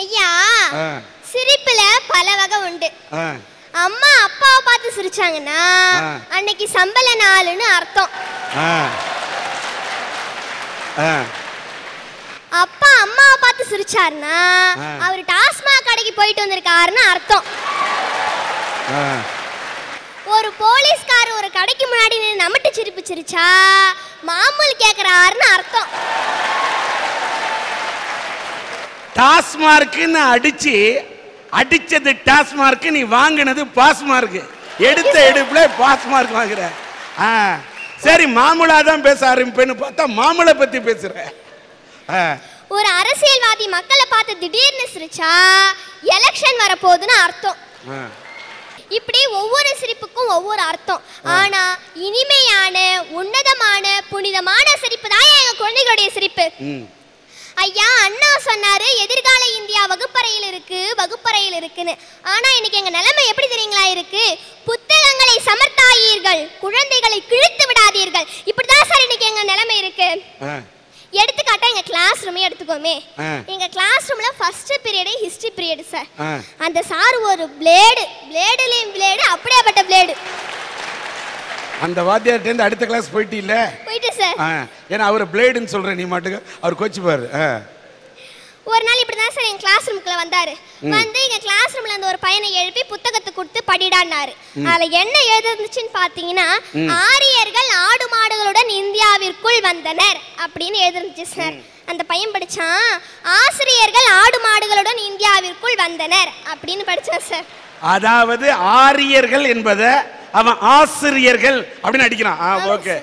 ஐயா சிரிப்புல பல வகை உண்டு. அம்மா அப்பாவை பார்த்து சிரிச்சாங்கன்னா. அன்னைக்கு சம்பள நாளுன்னு அர்த்தம். அப்பா அம்மாவை பார்த்து சிரிச்சாருன்னா. அவர் டாஸ்மாக் கடைக்கு போயிட்டு வந்திருக்காருன்னு அர்த்தம். ஒரு போலீஸ்கார் ஒரு கடைக்கு முன்னாடி நின்று நமட்டு சிரிப்பு சிரிச்சா மாமூல் கேக்குறாருன்னு அர்த்தம். டாஸ்மார்க்குன்னு அடிச்சு அடிச்சது டாஸ்மார்க் நீ வாங்கினது பாஸ்மார்க். எடுத்த எடுப்புல பாஸ்மார்க் வாங்குற. ஆ சரி மாமூலா தான் பேச ஆரம்பிப்பேன்னு பார்த்தா மாமூலை பத்தி பேசுற. ஒரு அரசியல்வாதி மக்களை பார்த்து திடீர்னு சிரிச்சா எலெக்ஷன் வரப்போகுதுன்னு அர்த்தம். இப்படி ஒவ்வொரு சிரிப்புக்கும் ஒவ்வொரு அர்த்தம். ஆனா இனிமையான உன்னதமான புனிதமான சிரிப்பு தான் எங்க குழந்தைகளுடைய சிரிப்பு. ஐயா அண்ணா சொன்னாரு எதிர்கால இந்தியா வகுப்பறையில் இருக்கு வகுப்பறையில் இருக்குன்னு. ஆனா இன்னைக்கு எங்க நிலைமை எப்படி தெரியுங்களா இருக்கு? புத்தகங்களை சமர்த்தாயீர்கள் குழந்தைகளை கிழித்து விடாதீர்கள். இப்படிதான் சார் இன்னைக்கு எங்க நிலைமை இருக்கு. எடுத்துக்காட்டா எங்க கிளாஸ் ரூமே எடுத்துக்கோமே. எங்க கிளாஸ் ரூம்ல ஃபர்ஸ்ட் பீரியடே ஹிஸ்டரி பீரியட் சார். அந்த சார் ஒரு பிளேடு பிளேடுலயும் பிளேடு அப்படியாப்பட்ட பிளேடு அந்த வாத்தியார்ட்ட இருந்து அடுத்த கிளாஸ் போயிட்டு இல்ல போயிட்டு ஏன்னா அவர் பிளேடுன்னு சொல்ற நீ மாட்டுக்கு அவர் கோச்சுப்பாரு. ஒரு நாள் இப்படிதான் சார் எங்க கிளாஸ் ரூமுக்குள்ள வந்தாரு வந்து எங்க கிளாஸ் ரூம்ல இருந்து ஒரு பையனை எழுப்பி புத்தகத்தை கொடுத்து படிடான்னாரு. அதுல என்ன எழுதிருந்துச்சுன்னு பாத்தீங்கன்னா ஆரியர்கள் ஆடு மாடுகளுடன் இந்தியாவிற்குள் வந்தனர் அப்படின்னு எழுதிருந்துச்சு சார். அந்த பையன் படிச்சான் ஆசிரியர்கள் ஆடு மாடுகளுடன் இந்தியாவிற்குள் வந்தனர் அப்படின்னு படிச்சான் சார். அதாவது ஆரியர்கள் என்பதை அவன் ஆசிரியர்கள் அப்படின்னு அடிக்கிறான். ஓகே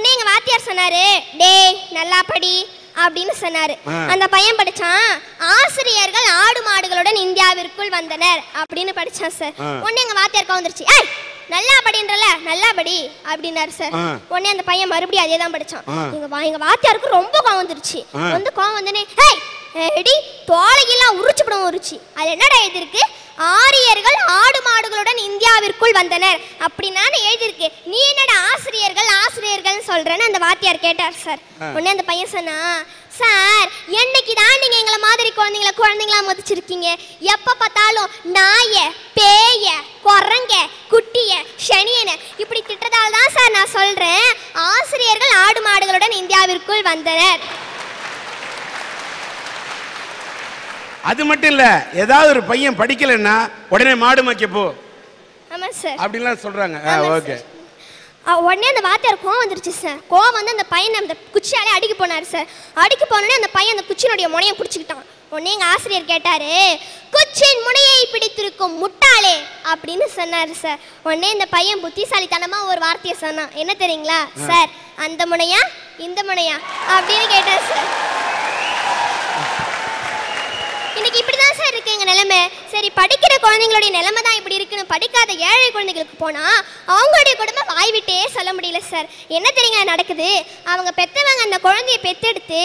உடனே எங்க வாத்தியார் சொன்னாரு டேய் நல்லா படி அப்படின்னு சொன்னாரு. அந்த பையன் படிச்சான் ஆசிரியர்கள் ஆடு மாடுகளுடன் இந்தியாவிற்குள் வந்தனர் அப்படின்னு படிச்சான் சார். உடனே எங்க வாத்தியாருக்கு வந்துருச்சு ஏய் நல்லா படின்றல நல்லா படி அப்படின்னாரு சார். உடனே அந்த பையன் மறுபடியும் அதே தான் படிச்சான். எங்க வா- எங்க வாத்தியாருக்கு ரொம்ப கோவம் வந்துருச்சு. வந்து கோவம் வந்தனே ஏய் எடி தோலையெல்லாம் உரிச்சுப்படும் உரிச்சு அது என்னடா எழுதிருக்கு ஆரியர்கள் ஆடு மாடுகளுடன் இந்தியாவிற்குள் வந்தனர். அப்படின்னு எழுதியிருக்கு. நீ என்னடா ஆசிரியர்கள் ஆசிரியர்கள்னு சொல்றேன்னு அந்த வாத்தியார் கேட்டார் சார் உடனே அந்த பையன் சொன்னா சார் என்னைக்கு தான் நீங்க எங்களை மாதிரி குழந்தைங்கள குழந்தைங்களா மதிச்சிருக்கீங்க? எப்ப பார்த்தாலும் நாய பேய குரங்க குட்டிய சனியன இப்படி திட்டதால் தான் சார் நான் சொல்றேன். ஆசிரியர்கள் ஆடு மாடுகளுடன் இந்தியாவிற்குள் வந்தனர். அது மட்டும் இல்ல ஏதாவது ஒரு பையன் படிக்கலைன்னா உடனே மாடு மேய்க்க போ. ஆமா சார் அப்படின்லாம் சொல்றாங்க. ஓகே உடனே அந்த வாத்தியார் கோவம் வந்துருச்சு சார் கோவம் வந்து அந்த பையனை அந்த குச்சியாலே அடிக்க போனார் சார் அடிக்க போனோடனே அந்த பையன் அந்த குச்சியினுடைய முனையை பிடிச்சிக்கிட்டான் உடனே எங்க ஆசிரியர் கேட்டாரு குச்சின் முனையை பிடித்திருக்கும் முட்டாளே அப்படின்னு சொன்னாரு சார் உடனே இந்த பையன் புத்திசாலித்தனமா ஒரு வார்த்தையை சொன்னான். என்ன தெரியுங்களா சார் அந்த முனையா இந்த முனையா அப்படின்னு கேட்டார் சார் இன்னைக்கு இப்படிதான் சார் இருக்கு எங்க நிலைமை. சரி படிக்கிற குழந்தைங்களுடைய நிலைமை தான் இப்படி இருக்குன்னு படிக்காத ஏழை குழந்தைகளுக்கு போனா அவங்களுடைய குடும்பம் வாய் விட்டே சொல்ல முடியல சார். என்ன தெரியுங்க நடக்குது? அவங்க பெத்தவங்க அந்த குழந்தைய பெத்தெடுத்து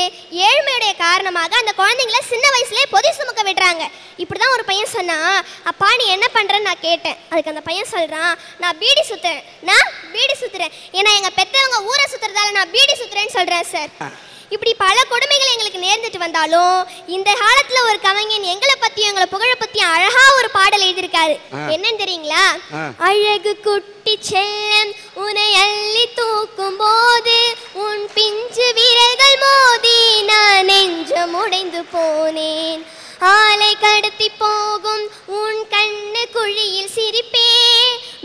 ஏழ்மையுடைய காரணமாக அந்த குழந்தைங்கள சின்ன வயசுலேயே பொதி சுமக்க விடுறாங்க. இப்படிதான் ஒரு பையன் சொன்னான் அப்பா நீ என்ன பண்றன்னு நான் கேட்டேன். அதுக்கு அந்த பையன் சொல்றான் நான் பீடி சுத்துறேன். நான் பீடி சுத்துறேன். ஏன்னா எங்க பெத்தவங்க ஊரை சுத்துறதால நான் பீடி சுத்துறேன்னு சொல்றேன் சார். இப்படி பல கொடுமைகள் எங்களுக்கு நேர்ந்துட்டு வந்தாலும் இந்த காலத்துல ஒரு கவிஞன் எங்களை பத்தியும் எங்களை புகழ பத்தியும் அழகா ஒரு பாடல் எழுதியிருக்காரு. என்னன்னு தெரியுங்களா. அழகு குட்டி செல்லம் உன்னை அள்ளி தூக்கும் போது உன் பிஞ்சு விரல்கள் மோதி நான் நெஞ்சம் உடைந்து போனேன். ஆலை கடத்தி போகும் உன் கண்ணு குழியில் சிரிப்பே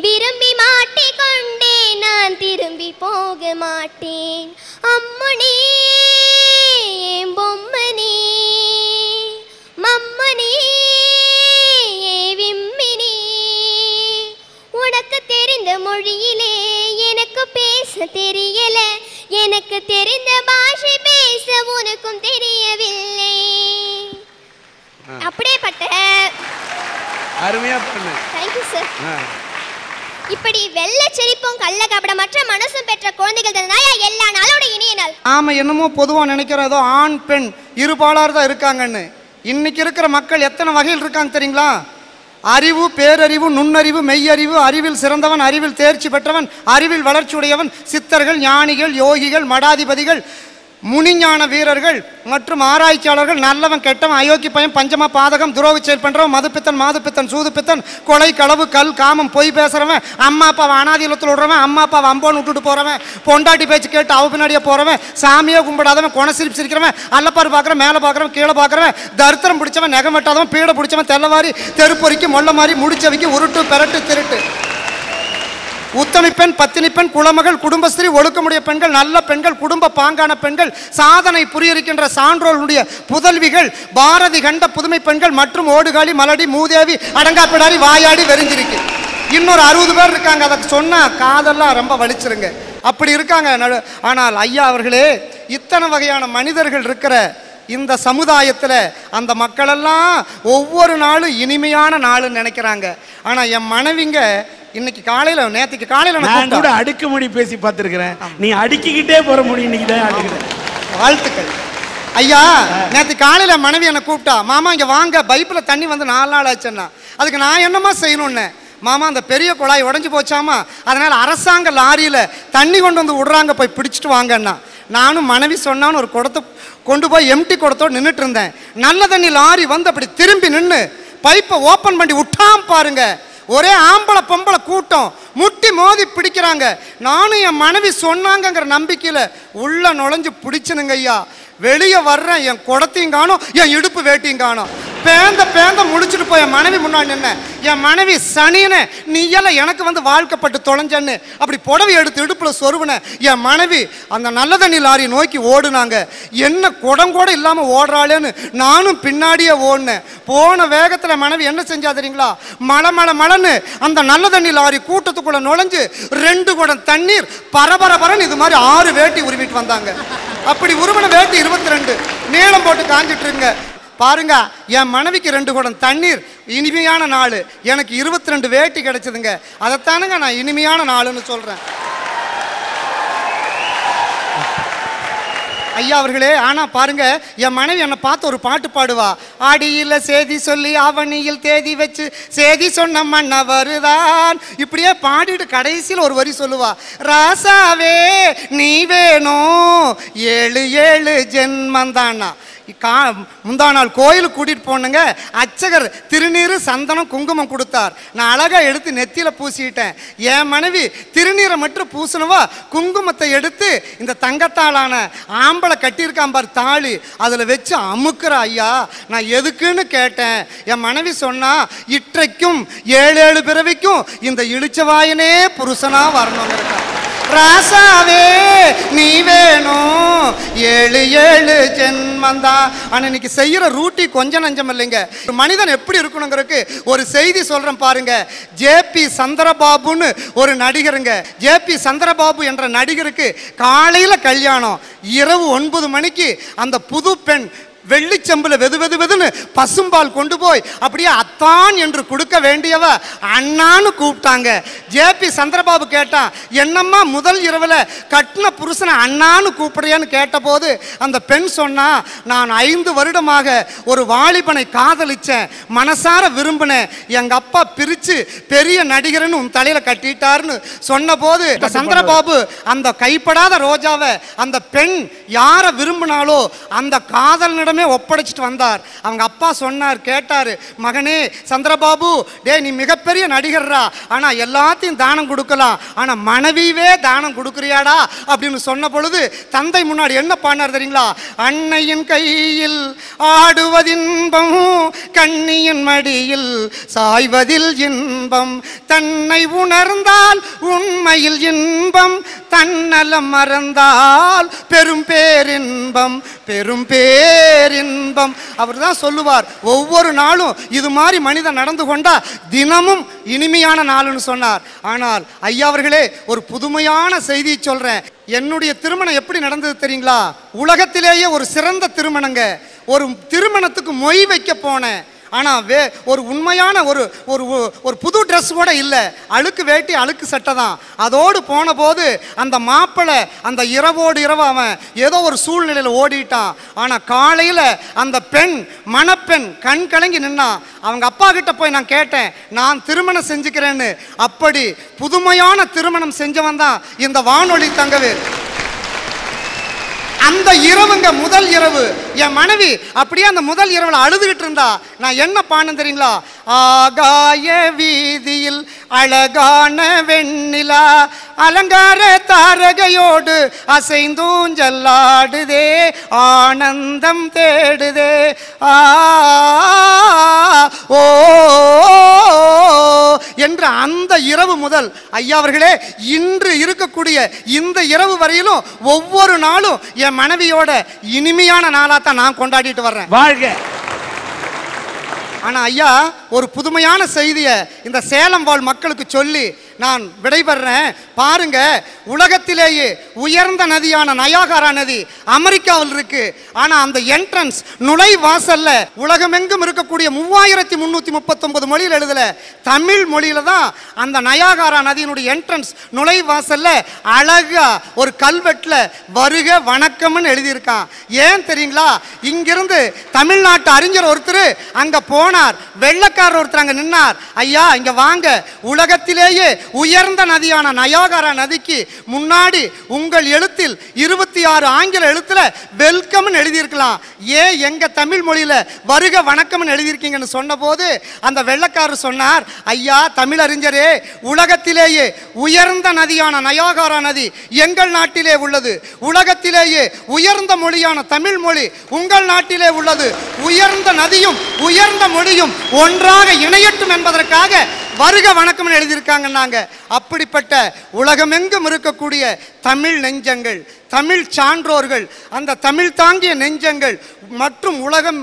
விரும்பி மாட்டிக்கொண்டே நான் திரும்பி போக மாட்டேன். அம்மனே எனக்கு தெரிந்த பாஷை பேச உனக்கும் தெரியவில்லை. அப்படியேப்பட்ட. அருமையா பண்ணு. Thank you sir. இப்படி வெள்ள செழிப்பும் கள்ள கபடமற்ற மனசும் பெற்ற குழந்தைகள் தாயா எல்லா நாளோட இனிய நாள். ஆமாம் என்னமோ பொதுவாக நினைக்கிறோம் ஏதோ ஆண் பெண் இருபாலார் தான் இருக்காங்கன்னு. இன்னைக்கு இருக்கிற மக்கள் எத்தனை வகையில் இருக்காங்க தெரியுங்களா? அறிவு பேரறிவு நுண்ணறிவு மெய்யறிவு அறிவில் சிறந்தவன் அறிவில் தேர்ச்சி பெற்றவன் அறிவில் வளர்ச்சியுடையவன் சித்தர்கள் ஞானிகள் யோகிகள் மடாதிபதிகள் முனிஞான வீரர்கள் மற்றும் ஆராய்ச்சியாளர்கள் நல்லவன் கெட்டவன் அயோக்கிய பையன் பஞ்சமா பாதகம் துரோக செயல் பண்ணுறவன் மதுப்பித்தன் மாதுப்பித்தன் சூதுப்பித்தன் கொலை களவு கல் காமம் பொய் பேசுகிறவன் அம்மா அப்பாவை அனாதிலத்தில் விடுறவன் அம்மா அப்பாவை அம்போன்னு விட்டுட்டு போகிறவன் பொண்டாட்டி பேச்சு கேட்டு அவ பின்னாடியே போகிறவன் சாமியே கும்பிடாதவன் கொணசிரிப்பு சிரிக்கிறவன் அல்லப்பார் பார்க்குறவன் மேலே பார்க்குறவன் கீழே பார்க்குறவன் தரித்திரம் பிடிச்சவன் நெகம் வெட்டாதவன் பீடை பிடிச்சவன் தெல்லவாரி தெருப்பொறிக்கு மொல்ல மாதிரி முடிச்சவைக்கு உருட்டு பெரட்டு திருட்டு. உத்தமி பெண் பத்தினி பெண் குலமகள் குடும்பஸ்திரீ ஒழுக்கமுடைய பெண்கள் நல்ல பெண்கள் குடும்ப பாங்கான பெண்கள் சாதனை புரியிருக்கின்ற சான்றோர்களுடைய புதல்விகள் பாரதி கண்ட புதுமை பெண்கள் மற்றும் ஓடுகாலி மலடி மூதேவி அடங்காப்பிடாரி வாயாடி வெறிஞ்சிருக்கு. இன்னொரு அறுபது பேர் இருக்காங்க. அதை சொன்னால் காதெல்லாம் ரொம்ப வலிச்சிருங்க. அப்படி இருக்காங்க. நடு- ஆனால் ஐயா அவர்களே இத்தனை வகையான மனிதர்கள் இருக்கிற இந்த சமுதாயத்தில் அந்த மக்களெல்லாம் ஒவ்வொரு நாளும் இனிமையான நாளுன்னு நினைக்கிறாங்க. ஆனால் என் மனைவிங்க இன்னைக்கு காலையில் நேற்றுக்கு காலையில் நான் கூட அடுக்குமொழி பேசி பார்த்துருக்கிறேன். நீ அடுக்கிக்கிட்டே போற முடியும் இன்னைக்கு தான் அடுக்கிறேன் வாழ்த்துக்கள். ஐயா நேற்று காலையில் மனைவி என்னை கூப்பிட்டா மாமா இங்கே வாங்க பைப்பில் தண்ணி வந்து நாலு நாள் ஆச்சுன்னா. அதுக்கு நான் என்னம்மா செய்யணும்னு? மாமா அந்த பெரிய குழாய் உடஞ்சி போச்சாமா? அதனால் அரசாங்க லாரியில் தண்ணி கொண்டு வந்து விடுறாங்க போய் பிடிச்சிட்டு வாங்கன்னா நானும் மனைவி சொன்னான்னு ஒரு குடத்தை கொண்டு போய் எம்டி குடத்தோடு நின்றுட்டு இருந்தேன். நல்ல தண்ணி லாரி வந்து அப்படி திரும்பி நின்று பைப்பை ஓப்பன் பண்ணி விட்டாம் பாருங்க. ஒரே ஆம்பளை பொம்பளை கூட்டம். முட்டி மோதி பிடிக்கிறாங்க. நானும் என் மனைவி சொன்னாங்கங்கிற நம்பிக்கையில் உள்ள நுழைஞ்சு பிடிச்சனுங்க ஐயா. வெளியே வர்றேன் என் குடத்தையும் காணும் என் இடுப்பு வேட்டியும் காணும். பேந்த பேந்த முடிச்சுட்டு போய் என் மனைவி முன்னாடி நின்ன என் மனைவி சனின்னு நீ எல்லாம் எனக்கு வந்து வாழ்க்கப்பட்டு தொலைஞ்சன்னு அப்படி புடவை எடுத்து இடுப்புல சொருவினேன் என் மனைவி அந்த நல்ல தண்ணி லாரி நோக்கி ஓடுனாங்க. என்ன குடம் கூட இல்லாமல் ஓடுறாளேன்னு நானும் பின்னாடியே ஓடினேன். போன வேகத்தில் மனைவி என்ன செஞ்சா தெரியுங்களா? மழை மழை மழைன்னு அந்த நல்ல தண்ணி லாரி கூட்டத்துக்குள்ள நுழைஞ்சு ரெண்டு குடம் தண்ணீர் பரபரபரன்னு இது மாதிரி ஆறு வேட்டி உருவிட்டு வந்தாங்க. அப்படி உருவன வேட்டி இருபத்தி ரெண்டு நீளம் போட்டு காஞ்சிட்டு இருங்க பாருங்க என் மனைவிக்கு ரெண்டு குடம் தண்ணீர் இனிமையான நாள். எனக்கு இருபத்தி ரெண்டு வேட்டி கிடைச்சதுங்க. அதைத்தானுங்க நான் இனிமையான நாளுன்னு சொல்றேன். ஐயா அவர்களே ஆனா பாருங்க என் மனைவி என்னை பார்த்து ஒரு பாட்டு பாடுவா. ஆடியில் சேதி சொல்லி அவனியில் தேதி வச்சு சேதி சொன்ன மன்ன வருதான் இப்படியே பாடிட்டு கடைசியில் ஒரு வரி சொல்லுவா. ராசாவே நீ வேணும் ஏழு ஏழு ஜென்மந்தானா. கா முந்தா நாள் கோயிலுக்கு கூட்டிகிட்டு போனேங்க. அச்சகர் திருநீரு சந்தனம் குங்குமம் கொடுத்தார். நான் அழகாக எடுத்து நெத்தியில் பூசிட்டேன். என் மனைவி திருநீரை மட்டும் பூசணுவா குங்குமத்தை எடுத்து இந்த தங்கத்தாளான ஆம்பளை கட்டியிருக்கான் பார் தாலி அதில் வச்சு அமுக்குற ஐயா. நான் எதுக்குன்னு கேட்டேன். என் மனைவி சொன்னா இற்றைக்கும் ஏழு ஏழு பிறவிக்கும் இந்த இழிச்சவாயனே புருஷனாக வரணுங்கிறக்கா ராசாவே நீ வேணும் ஏழு ஏழு ஜென்மந்தா. ஆனால் இன்னைக்கு செய்கிற ரூட்டி கொஞ்சம் நஞ்சம் இல்லைங்க. ஒரு மனிதன் எப்படி இருக்கணுங்கிறதுக்கு ஒரு செய்தி சொல்கிறேன் பாருங்க. ஜேபி சந்திரபாபுன்னு ஒரு நடிகருங்க. ஜேபி சந்திரபாபு என்ற நடிகருக்கு காலையில் கல்யாணம் இரவு ஒன்பது மணிக்கு அந்த புது பெண் வெள்ளிச்சம்புல வெது வெது வெதுன்னு பசும்பால் கொண்டு போய் அப்படியே அத்தான் என்று கொடுக்க வேண்டியவ அண்ணான்னு கூப்பிட்டாங்க. ஜேபி சந்திரபாபு கேட்டான் என்னம்மா முதல் இரவுல கட்டின புருஷனை அண்ணான்னு கூப்பிடுறியான்னு கேட்டபோது அந்த பெண் சொன்னா நான் ஐந்து வருடமாக ஒரு வாலிபனை காதலிச்சேன் மனசார விரும்பினேன் எங்க அப்பா பிரிச்சு பெரிய நடிகர்னு உன் தலையில கட்டிட்டாருன்னு சொன்னபோது சந்திரபாபு அந்த கைப்படாத ரோஜாவை அந்த பெண் யாரை விரும்பினாலோ அந்த காதலனிடமே ஒப்படைச்சிட்டு வந்தார். அவங்க அப்பா சொன்னார் கேட்டார் மகனே சந்திரபாபு டேய் நீ மிகப்பெரிய நடிகர்ரா. ஆனால் எல்லாத்தையும் தானம் கொடுக்கலாம். ஆனால் மனைவியவே தானம் கொடுக்குறியாடா? அப்படின்னு சொன்ன பொழுது தந்தை முன்னாடி என்ன பண்ணார் தெரியுங்களா? அன்னையின் கையில் ஆடுவதின்பம் கண்ணியின் மடியில் சாய்வதில் இன்பம். தன்னை உணர்ந்தால் உண்மையில் இன்பம். தன்னலம் மறந்தால் பெரும் பேரின்பம். பெரும் பேரின்பம் அவர் தான் சொல்லுவார் ஒவ்வொரு நாளும் இது மாதிரி மனிதன் நடந்து கொண்டா தினமும் இனிமையான நாளுன்னு சொன்னார். ஆனால் ஐயா அவர்களே ஒரு புதுமையான செய்தியை சொல்றேன். என்னுடைய திருமணம் எப்படி நடந்தது தெரியுங்களா? உலகத்திலேயே ஒரு சிறந்த திருமணங்க. ஒரு திருமணத்துக்கு மொய் வைக்க போனேன். ஆனால் வே ஒரு உண்மையான ஒரு ஒரு ஒரு புது ட்ரெஸ் கூட இல்லை. அழுக்கு வேட்டி அழுக்கு சட்டை தான். அதோடு போன போது அந்த மாப்பிள்ளை அந்த இரவோடு இரவு அவன் ஏதோ ஒரு சூழ்நிலையில் ஓடிட்டான். ஆனால் காலையில் அந்த பெண் மணப்பெண் கண் கலங்கி நின்னான் அவங்க அப்பா கிட்ட போய் நான் கேட்டேன் நான் திருமணம் செஞ்சுக்கிறேன்னு. அப்படி புதுமையான திருமணம் செஞ்சவன் தான் இந்த வானொலி தங்கவேல். அந்த இரவுங்க முதல் இரவு. என் மனைவி அப்படியே அந்த முதல் இரவுல அழுதுகிட்டு இருந்தா நான் என்ன பாடம் தெரியுங்களா? ஆகாய வீதியில் அழகான வெண்ணிலா அலங்கார தாரகையோடு அசைந்தூஞ்சல்லாடுதே ஆனந்தம் தேடுதே. ஆ ஓ என்ற அந்த இரவு முதல் ஐயா அவர்களே இன்று இருக்கக்கூடிய இந்த இரவு வரையிலும் ஒவ்வொரு நாளும் என் மனைவியோட இனிமையான நாளா தான் நான் கொண்டாடிட்டு வர்றேன். வாழ்க. ஆனா ஐயா ஒரு புதுமையான செய்தியை இந்த சேலம் வாழ் மக்களுக்கு சொல்லி நான் விடைபெறேன். பாருங்க உலகத்திலேயே உயர்ந்த நதியான நயாகாரா நதி அமெரிக்காவில் இருக்கு. ஆனா அந்த என்ட்ரன்ஸ் நுழைவாசல்ல உலகமெங்கும் இருக்கக்கூடிய மூவாயிரத்தி முன்னூத்தி முப்பத்தொன்பது மொழியில் எழுதல. தமிழ் மொழியில தான் அந்த நயாகாரா நதியினுடைய என்ட்ரன்ஸ் நுழைவாசல்ல அழகா ஒரு கல்வெட்டில் வருக வணக்கம்னு எழுதியிருக்கான். ஏன் தெரியுங்களா? இங்கிருந்து தமிழ்நாட்டு அறிஞர் ஒருத்தர் அங்க போனார். வெள்ளக்காரர் ஒருத்தர் அங்க நின்னார். ஐயா இங்க வாங்க. உலகத்திலேயே உயர்ந்த நதியான நயாகரா நதிக்கு முன்னாடி உங்கள் எழுத்தில் இருபத்தி ஆறு ஆங்கில எழுத்துல வெல்கம்னு எழுதியிருக்கலாம். ஏன் எங்க தமிழ் மொழியில வருக வணக்கம்னு எழுதியிருக்கீங்கன்னு சொன்னபோது அந்த வெள்ளக்காரர் சொன்னார் ஐயா தமிழறிஞரே உலகத்திலேயே உயர்ந்த நதியான நயாகாரா நதி எங்கள் நாட்டிலே உள்ளது. உலகத்திலேயே உயர்ந்த மொழியான தமிழ் மொழி உங்கள் நாட்டிலே உள்ளது. உயர்ந்த நதியும் உயர்ந்த மொழியும் ஒன்றாக இணையட்டும் என்பதற்காக வருக வணக்கம் எழுதியிருக்காங்கன்னாங்க அப்படிப்பட்ட உலகமெங்கும் இருக்கக்கூடிய தமிழ் நெஞ்சங்கள் தமிழ் சான்றோர்கள் அந்த தமிழ் தாங்கிய நெஞ்சங்கள் மற்றும் உலகம்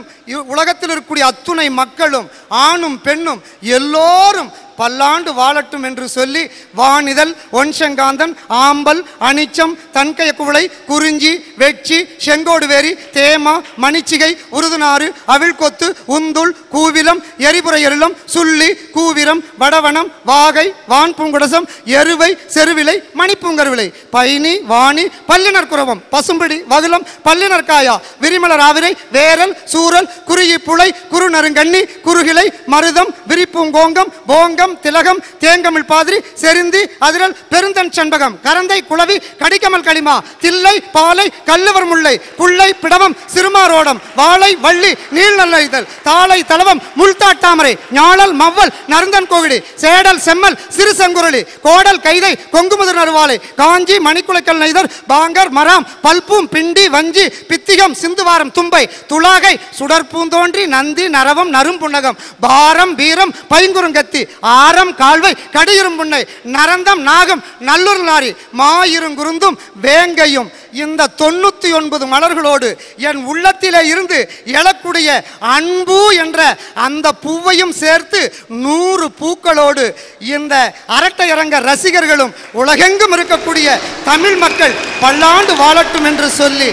உலகத்தில் இருக்கக்கூடிய அத்துணை மக்களும் ஆணும் பெண்ணும் எல்லோரும் பல்லாண்டு வாழட்டும் என்று சொல்லி வானிதழ் ஒன்சங்காந்தன் ஆம்பல் அனிச்சம் தன்கைய குவளை குறிஞ்சி வெட்சி செங்கோடுவேரி தேமா மணிச்சிகை உருதுநாறு அவிழ்கொத்து உந்துள் கூவிலம் எரிபுரை சுள்ளி கூவிரம் வடவனம் வாகை வான் பூங்குடசம் எருவை செருவிலை மணிப்பூங்கருவிலை பைனி வாணி பல்லினர் குரவம் பசும்படி வகுலம் பல்லினர் காயா விரிமலர் ஆவிரை வேரல் சூரல் குறுகி புலை குறுநருங்கண்ணி குறுகிலை மருதம் விரிப்பூங்கோங்கம் போங்கம் திலகம் தேங்கமிழ் பாதிரி செருந்தி அதிரல் பெருந்தன் செண்பகம் கரந்தை குளவி கடிக்கமல் களிமா தில்லை பாலை கல்லுவர் முல்லை புள்ளை பிடவம் சிறுமாரோடம் வாழை வள்ளி நீள் நல்ல இதழ் தாளை தலவம் முள்தாட்டாமரை ஞாழல் மவ்வல் நருந்தன் கோகிடி சேடல் செம்மல் சிறு செங்குரளி கோடல் கைதை கொங்குமுதர் நறுவாலை காஞ்சி மணிக்குலைக்கல் நெய்தர் பாங்கர் மராம் பல்பூம் பிண்டி வஞ்சி பித்திகம் சிந்துவாரம் தும்பை துளாகை சுடற்பூந்தோன்றி நந்தி நரவம் நரும்புன்னகம் பாரம் வீரம் பைங்குறுங்கத்தி ஆரம் கால்வை கடியிரும்புன்னை நரந்தம் நாகம் நல்லூர் நாரி மாயிருங்குருந்தும் வேங்கையும் இந்த தொண்ணூத்தி ஒன்பது மலர்களோடு என் உள்ளத்திலே இருந்து எழக்கூடிய அன்பு என்ற அந்த பூவையும் சேர்த்து நூறு பூக்களோடு இந்த அரட்டை அரங்க ரசிகர்களும் உலகெங்கும் இருக்கக்கூடிய தமிழ் மக்கள் பல்லாண்டு வாழட்டும் என்று சொல்லி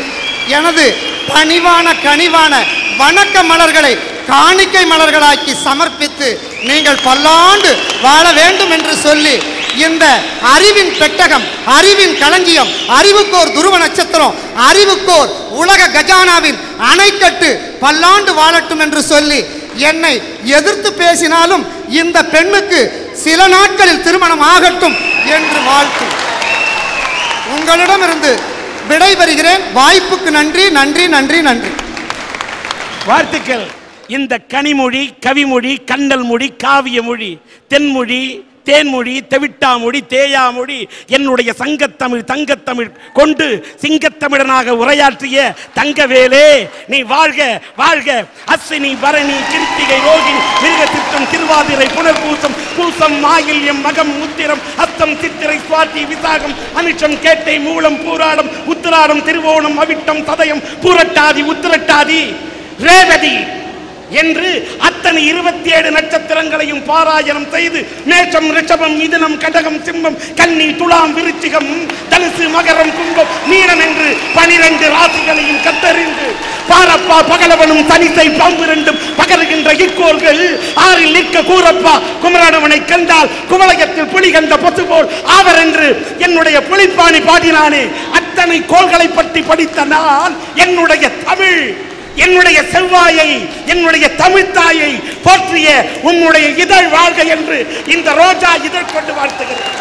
எனது பணிவான கனிவான வணக்க மலர்களை காணிக்கை மலர்களாக்கி சமர்ப்பித்து நீங்கள் பல்லாண்டு வாழ வேண்டும் என்று சொல்லி இந்த அறிவின் பெட்டகம் அறிவின் களஞ்சியம் அறிவுக்கோர் துருவ நட்சத்திரம் அறிவுக்கோர் உலக கஜானாவின் அணைக்கட்டு பல்லாண்டு வாழட்டும் என்று சொல்லி என்னை எதிர்த்து பேசினாலும் இந்த பெண்ணுக்கு சில நாட்களில் திருமணம் ஆகட்டும் என்று வாழ்த்து. உங்களிடமிருந்து விடைபெறுகிறேன் வாய்ப்புக்கு நன்றி நன்றி நன்றி நன்றி. வாழ்த்துக்கள். இந்த கனிமொழி கவிமொழி கண்டல் மொழி காவிய மொழி தென்மொழி தேன்மொழி தெவிட்டாமொழி தேயாமொழி என்னுடைய சங்கத்தமிழ் தங்கத்தமிழ் கொண்டு சிங்கத்தமிழனாக உரையாற்றிய தங்கவேலே நீ வாழ்க வாழ்க. அஸ்வினி பரணி கிருத்திகை ரோகிணி மிருகத்திற்கும் திருவாதிரை புனர்பூசம் பூசம் மாயில்யம் மகம் உத்திரம் அத்தம் சித்திரை சுவாதி விசாகம் அனுஷம் கேட்டை மூலம் பூராடம் உத்திராடம் திருவோணம் அவிட்டம் சதயம் பூரட்டாதி உத்திரட்டாதி ரேவதி. என்று அத்தனை இருபத்தி ஏழு நட்சத்திரங்களையும் பாராயணம் செய்து மேஷம் ரிஷபம் மிதுனம் கடகம் சிம்மம் கன்னி துலாம் விருச்சிகம் தனுசு மகரம் கும்பம் மீனம் என்று பனிரெண்டு ராசிகளையும் கத்தறிந்து பாரப்பா பகலவனும் தனிசை பாம்பு ரெண்டும் பகருகின்ற இக்கோள்கள் ஆறில் நிற்க கூறப்பா குமரனவனை கண்டால் குமலகத்தில் புலி கண்ட பசு போல் ஆவர் என்று என்னுடைய புலிப்பாணி பாடினானே அத்தனை கோள்களை பற்றி படித்த நான் என்னுடைய தமிழ். என்னுடைய செவ்வாயை என்னுடைய தமிழ்த்தாயை போற்றிய உம்முடைய இதழ் வாழ்க என்று இந்த ரோஜா இதழ் கொண்டு வாழ்த்துகிறேன்.